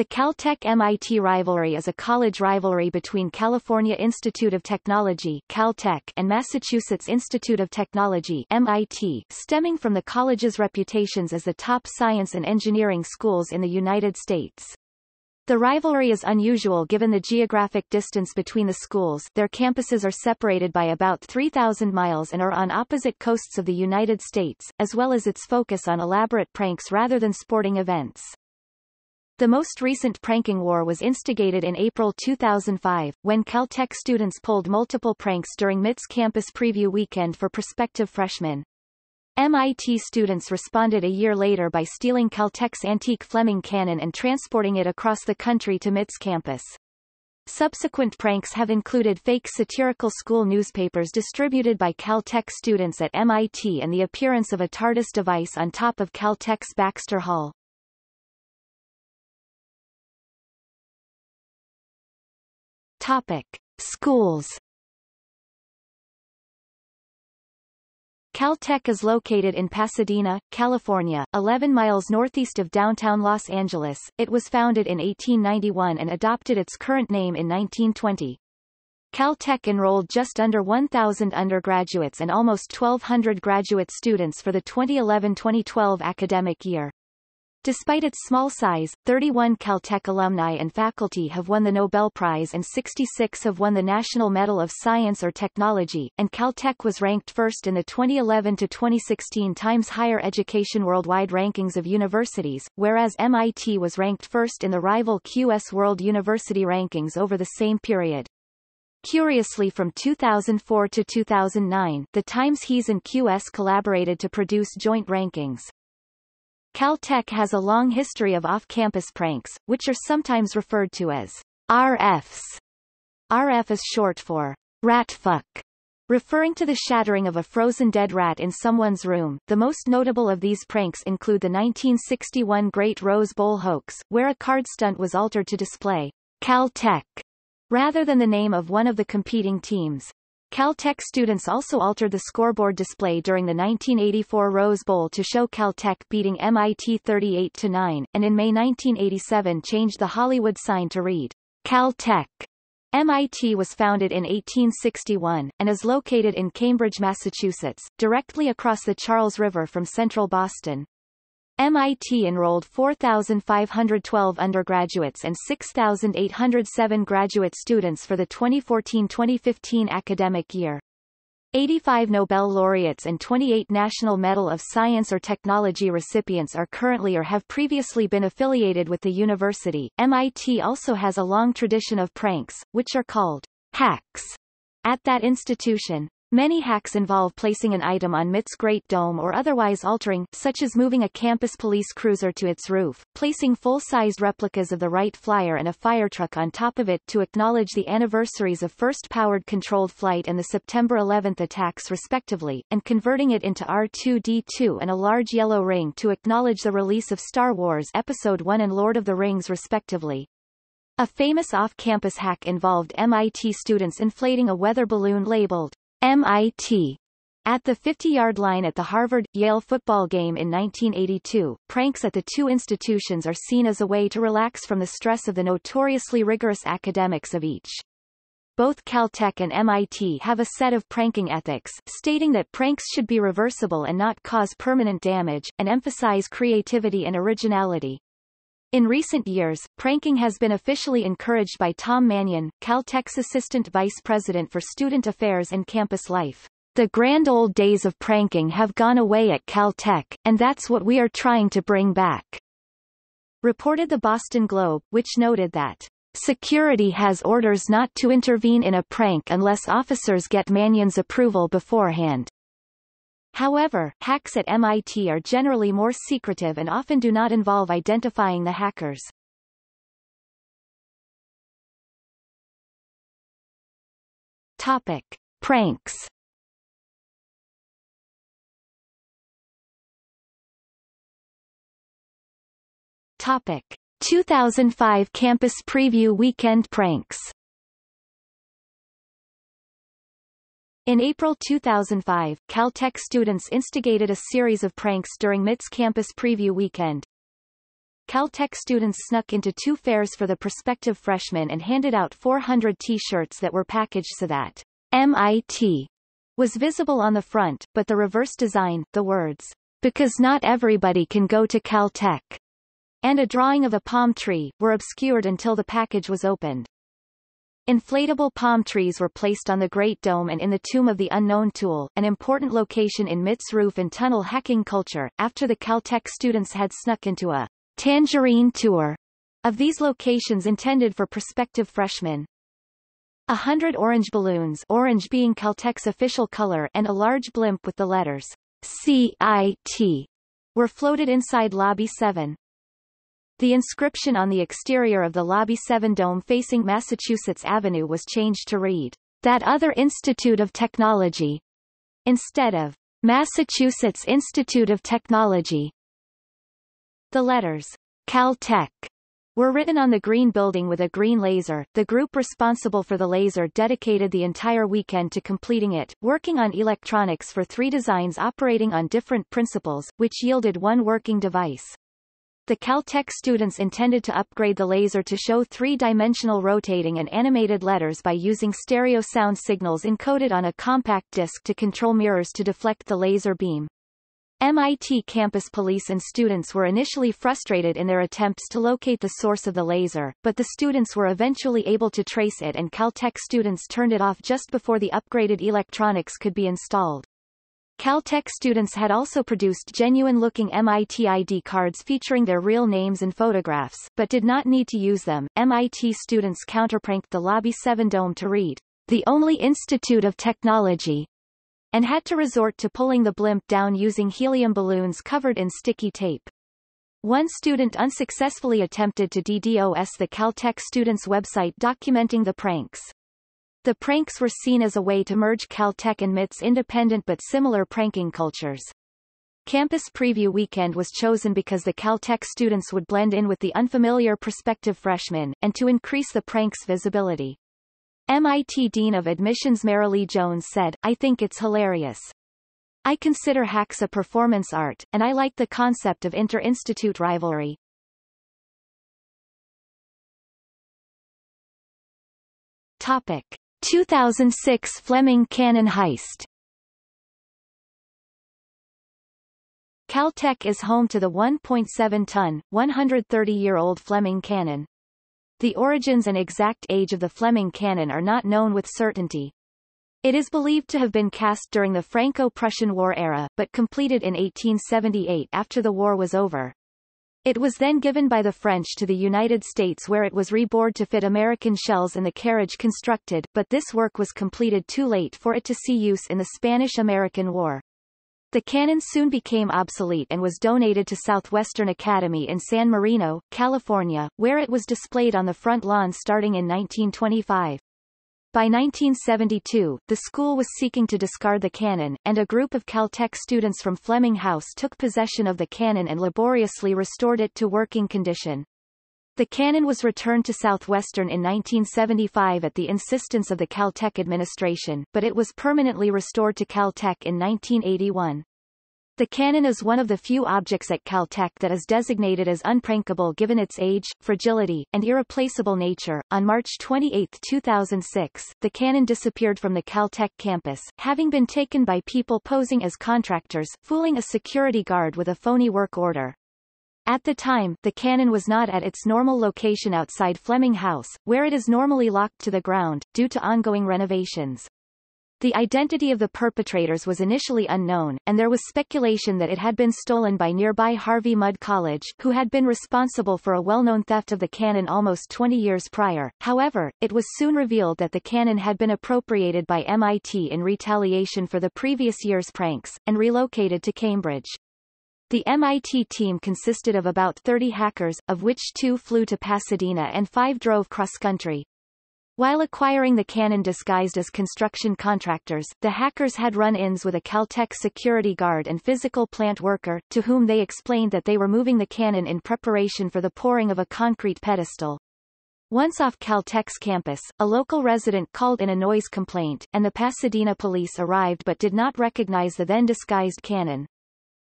The Caltech-MIT rivalry is a college rivalry between California Institute of Technology Caltech and Massachusetts Institute of Technology MIT, stemming from the college's reputations as the top science and engineering schools in the United States. The rivalry is unusual given the geographic distance between the schools their campuses are separated by about 3,000 miles and are on opposite coasts of the United States, as well as its focus on elaborate pranks rather than sporting events. The most recent pranking war was instigated in April 2005, when Caltech students pulled multiple pranks during MIT's campus preview weekend for prospective freshmen. MIT students responded a year later by stealing Caltech's antique Fleming cannon and transporting it across the country to MIT's campus. Subsequent pranks have included fake satirical school newspapers distributed by Caltech students at MIT and the appearance of a TARDIS device on top of Caltech's Baxter Hall. Topic. Schools Caltech is located in Pasadena, California, 11 miles northeast of downtown Los Angeles. It was founded in 1891 and adopted its current name in 1920. Caltech enrolled just under 1,000 undergraduates and almost 1,200 graduate students for the 2011-2012 academic year. Despite its small size, 31 Caltech alumni and faculty have won the Nobel Prize and 66 have won the National Medal of Science or Technology, and Caltech was ranked first in the 2011 to 2016 Times Higher Education Worldwide Rankings of Universities, whereas MIT was ranked first in the rival QS World University Rankings over the same period. Curiously from 2004 to 2009, the Times HES and QS collaborated to produce joint rankings. Caltech has a long history of off-campus pranks, which are sometimes referred to as RFs. RF is short for rat fuck, referring to the shattering of a frozen dead rat in someone's room. The most notable of these pranks include the 1961 Great Rose Bowl hoax, where a card stunt was altered to display Caltech rather than the name of one of the competing teams. Caltech students also altered the scoreboard display during the 1984 Rose Bowl to show Caltech beating MIT 38-9, and in May 1987 changed the Hollywood sign to read, Caltech. MIT was founded in 1861, and is located in Cambridge, Massachusetts, directly across the Charles River from central Boston. MIT enrolled 4,512 undergraduates and 6,807 graduate students for the 2014-2015 academic year. 85 Nobel laureates and 28 National Medal of Science or Technology recipients are currently or have previously been affiliated with the university. MIT also has a long tradition of pranks, which are called hacks, at that institution. Many hacks involve placing an item on MIT's Great Dome or otherwise altering, such as moving a campus police cruiser to its roof, placing full-sized replicas of the Wright Flyer and a firetruck on top of it to acknowledge the anniversaries of first powered controlled flight and the September 11 attacks respectively, and converting it into R2-D2 and a large yellow ring to acknowledge the release of Star Wars Episode I and Lord of the Rings respectively. A famous off-campus hack involved MIT students inflating a weather balloon labeled MIT at the 50-yard line at the Harvard-Yale football game in 1982, pranks at the two institutions are seen as a way to relax from the stress of the notoriously rigorous academics of each. Both Caltech and MIT have a set of pranking ethics, stating that pranks should be reversible and not cause permanent damage, and emphasize creativity and originality. In recent years, pranking has been officially encouraged by Tom Mannion, Caltech's Assistant Vice President for Student Affairs and Campus Life. The grand old days of pranking have gone away at Caltech, and that's what we are trying to bring back. Reported the Boston Globe, which noted that security has orders not to intervene in a prank unless officers get Mannion's approval beforehand. However, hacks at MIT are generally more secretive and often do not involve identifying the hackers. Topic. Pranks Topic. 2005 Campus Preview Weekend Pranks In April 2005, Caltech students instigated a series of pranks during MIT's campus preview weekend. Caltech students snuck into two fairs for the prospective freshmen and handed out 400 T-shirts that were packaged so that MIT was visible on the front, but the reverse design, the words, because not everybody can go to Caltech, and a drawing of a palm tree, were obscured until the package was opened. Inflatable palm trees were placed on the Great Dome and in the Tomb of the Unknown Tool, an important location in MIT's roof and tunnel hacking culture, after the Caltech students had snuck into a tangerine tour of these locations intended for prospective freshmen. A hundred orange balloons orange being Caltech's official color and a large blimp with the letters CIT were floated inside Lobby 7. The inscription on the exterior of the Lobby 7 dome facing Massachusetts Avenue was changed to read, That Other Institute of Technology, instead of Massachusetts Institute of Technology. The letters Caltech were written on the green building with a green laser. The group responsible for the laser dedicated the entire weekend to completing it, working on electronics for three designs operating on different principles, which yielded one working device. The Caltech students intended to upgrade the laser to show three-dimensional rotating and animated letters by using stereo sound signals encoded on a compact disc to control mirrors to deflect the laser beam. MIT campus police and students were initially frustrated in their attempts to locate the source of the laser, but the students were eventually able to trace it and Caltech students turned it off just before the upgraded electronics could be installed. Caltech students had also produced genuine-looking MIT ID cards featuring their real names and photographs, but did not need to use them. MIT students counterpranked the Lobby 7 dome to read, The Only Institute of Technology, and had to resort to pulling the blimp down using helium balloons covered in sticky tape. One student unsuccessfully attempted to DDoS the Caltech students' website documenting the pranks. The pranks were seen as a way to merge Caltech and MIT's independent but similar pranking cultures. Campus Preview Weekend was chosen because the Caltech students would blend in with the unfamiliar prospective freshmen, and to increase the prank's visibility. MIT Dean of Admissions Marilee Jones said, I think it's hilarious. I consider hacks a performance art, and I like the concept of inter-institute rivalry. Topic. 2006 Fleming Cannon heist Caltech is home to the 1.7-ton, 130-year-old Fleming cannon. The origins and exact age of the Fleming cannon are not known with certainty. It is believed to have been cast during the Franco-Prussian War era, but completed in 1878 after the war was over. It was then given by the French to the United States where it was rebored to fit American shells and the carriage constructed, but this work was completed too late for it to see use in the Spanish-American War. The cannon soon became obsolete and was donated to Southwestern Academy in San Marino, California, where it was displayed on the front lawn starting in 1925. By 1972, the school was seeking to discard the cannon, and a group of Caltech students from Fleming House took possession of the cannon and laboriously restored it to working condition. The cannon was returned to Southwestern in 1975 at the insistence of the Caltech administration, but it was permanently restored to Caltech in 1981. The cannon is one of the few objects at Caltech that is designated as unprankable given its age, fragility, and irreplaceable nature. On March 28, 2006, the cannon disappeared from the Caltech campus, having been taken by people posing as contractors, fooling a security guard with a phony work order. At the time, the cannon was not at its normal location outside Fleming House, where it is normally locked to the ground, due to ongoing renovations. The identity of the perpetrators was initially unknown, and there was speculation that it had been stolen by nearby Harvey Mudd College, who had been responsible for a well-known theft of the cannon almost 20 years prior. However, it was soon revealed that the cannon had been appropriated by MIT in retaliation for the previous year's pranks, and relocated to Cambridge. The MIT team consisted of about 30 hackers, of which two flew to Pasadena and five drove cross-country, while acquiring the cannon disguised as construction contractors, the hackers had run-ins with a Caltech security guard and physical plant worker, to whom they explained that they were moving the cannon in preparation for the pouring of a concrete pedestal. Once off Caltech's campus, a local resident called in a noise complaint, and the Pasadena police arrived but did not recognize the then disguised cannon.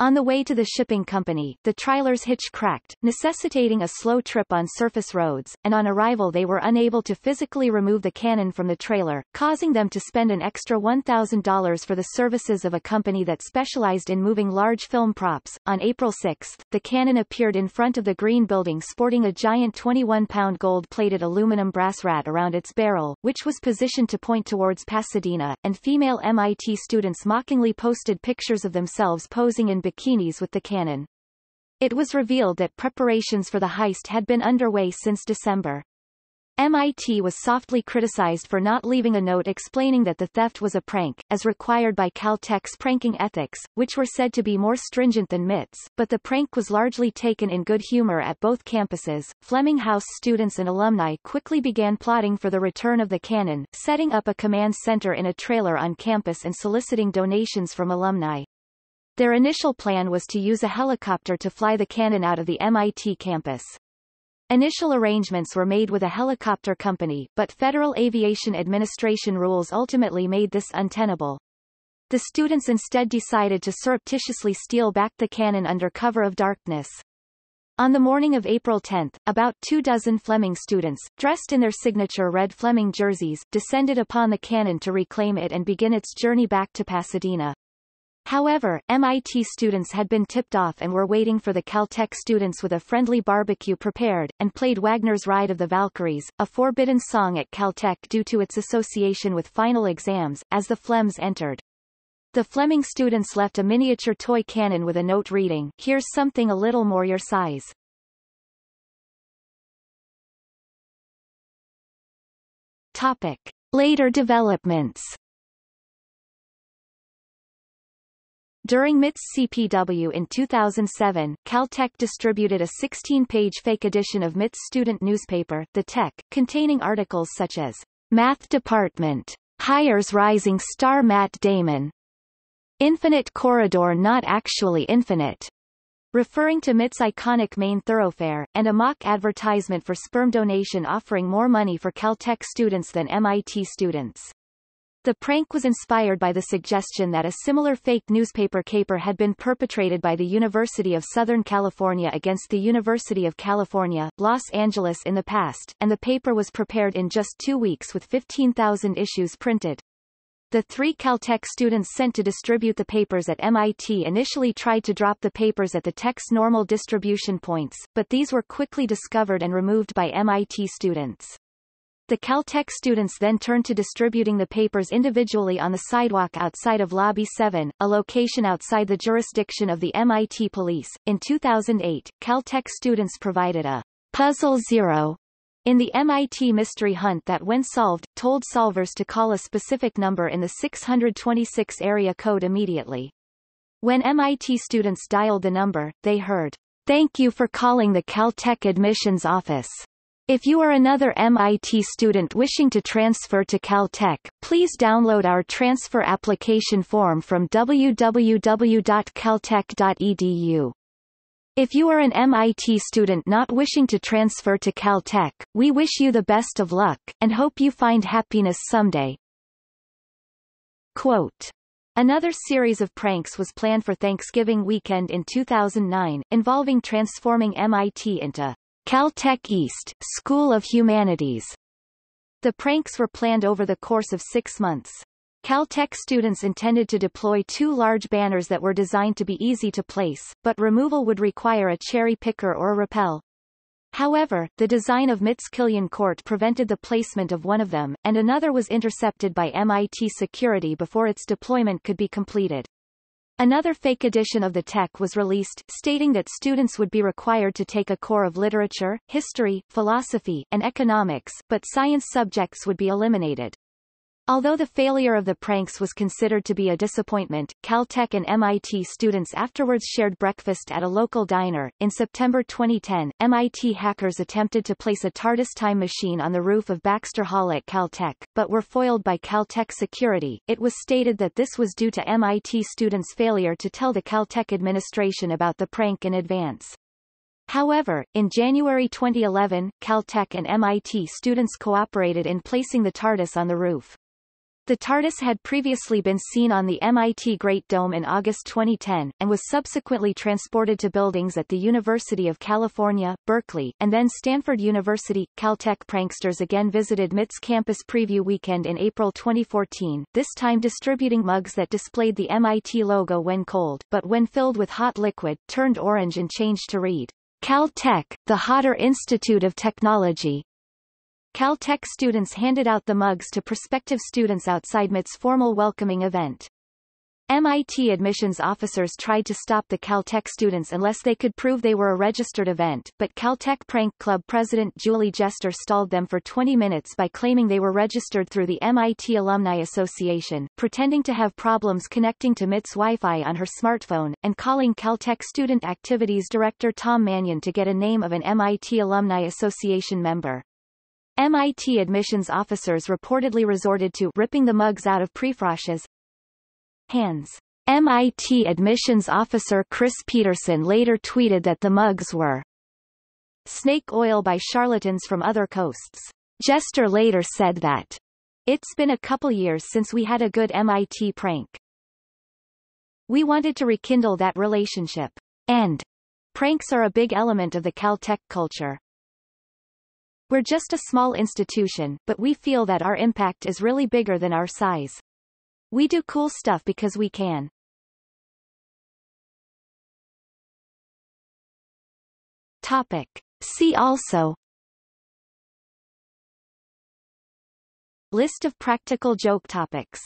On the way to the shipping company, the trailer's hitch cracked, necessitating a slow trip on surface roads, and on arrival they were unable to physically remove the cannon from the trailer, causing them to spend an extra $1,000 for the services of a company that specialized in moving large film props. On April 6, the cannon appeared in front of the Green Building sporting a giant 21-pound gold-plated aluminum brass rat around its barrel, which was positioned to point towards Pasadena, and female MIT students mockingly posted pictures of themselves posing in bikinis with the cannon. It was revealed that preparations for the heist had been underway since December. MIT was softly criticized for not leaving a note explaining that the theft was a prank, as required by Caltech's pranking ethics, which were said to be more stringent than MIT's, but the prank was largely taken in good humor at both campuses. Fleming House students and alumni quickly began plotting for the return of the cannon, setting up a command center in a trailer on campus and soliciting donations from alumni. Their initial plan was to use a helicopter to fly the cannon out of the MIT campus. Initial arrangements were made with a helicopter company, but Federal Aviation Administration rules ultimately made this untenable. The students instead decided to surreptitiously steal back the cannon under cover of darkness. On the morning of April 10, about two dozen Fleming students, dressed in their signature red Fleming jerseys, descended upon the cannon to reclaim it and begin its journey back to Pasadena. However, MIT students had been tipped off and were waiting for the Caltech students with a friendly barbecue prepared, and played Wagner's Ride of the Valkyries, a forbidden song at Caltech due to its association with final exams, as the Flems entered. The Fleming students left a miniature toy cannon with a note reading, Here's something a little more your size. Topic. Later developments During MIT's CPW in 2007, Caltech distributed a 16-page fake edition of MIT's student newspaper, The Tech, containing articles such as Math Department. Hires rising star Matt Damon, Infinite Corridor not actually infinite, referring to MIT's iconic main thoroughfare, and a mock advertisement for sperm donation offering more money for Caltech students than MIT students. The prank was inspired by the suggestion that a similar fake newspaper caper had been perpetrated by the University of Southern California against the University of California, Los Angeles in the past, and the paper was prepared in just two weeks with 15,000 issues printed. The three Caltech students sent to distribute the papers at MIT initially tried to drop the papers at the Tech's normal distribution points, but these were quickly discovered and removed by MIT students. The Caltech students then turned to distributing the papers individually on the sidewalk outside of Lobby 7, a location outside the jurisdiction of the MIT police. In 2008, Caltech students provided a Puzzle Zero in the MIT Mystery Hunt that when solved, told solvers to call a specific number in the 626 area code immediately. When MIT students dialed the number, they heard, Thank you for calling the Caltech admissions office. If you are another MIT student wishing to transfer to Caltech, please download our transfer application form from www.caltech.edu. If you are an MIT student not wishing to transfer to Caltech, we wish you the best of luck, and hope you find happiness someday. Quote. Another series of pranks was planned for Thanksgiving weekend in 2009, involving transforming MIT into Caltech East, School of Humanities. The pranks were planned over the course of six months. Caltech students intended to deploy two large banners that were designed to be easy to place, but removal would require a cherry picker or a rappel. However, the design of MIT's Killian Court prevented the placement of one of them, and another was intercepted by MIT security before its deployment could be completed. Another fake edition of the tech was released, stating that students would be required to take a core of literature, history, philosophy, and economics, but science subjects would be eliminated. Although the failure of the pranks was considered to be a disappointment, Caltech and MIT students afterwards shared breakfast at a local diner. In September 2010, MIT hackers attempted to place a TARDIS time machine on the roof of Baxter Hall at Caltech, but were foiled by Caltech security. It was stated that this was due to MIT students' failure to tell the Caltech administration about the prank in advance. However, in January 2011, Caltech and MIT students cooperated in placing the TARDIS on the roof. The TARDIS had previously been seen on the MIT Great Dome in August 2010, and was subsequently transported to buildings at the University of California, Berkeley, and then Stanford University. Caltech pranksters again visited MIT's campus preview weekend in April 2014, this time distributing mugs that displayed the MIT logo when cold, but when filled with hot liquid, turned orange and changed to read, Caltech, the hotter Institute of Technology. Caltech students handed out the mugs to prospective students outside MIT's formal welcoming event. MIT admissions officers tried to stop the Caltech students unless they could prove they were a registered event, but Caltech Prank Club president Julie Jester stalled them for 20 minutes by claiming they were registered through the MIT Alumni Association, pretending to have problems connecting to MIT's Wi-Fi on her smartphone, and calling Caltech Student Activities Director Tom Mannion to get a name of an MIT Alumni Association member. MIT admissions officers reportedly resorted to ripping the mugs out of prefroshes hands. MIT admissions officer Chris Peterson later tweeted that the mugs were snake oil by charlatans from other coasts. Jester later said that it's been a couple years since we had a good MIT prank. We wanted to rekindle that relationship. And pranks are a big element of the Caltech culture. We're just a small institution, but we feel that our impact is really bigger than our size. We do cool stuff because we can. Topic. See also List of practical joke topics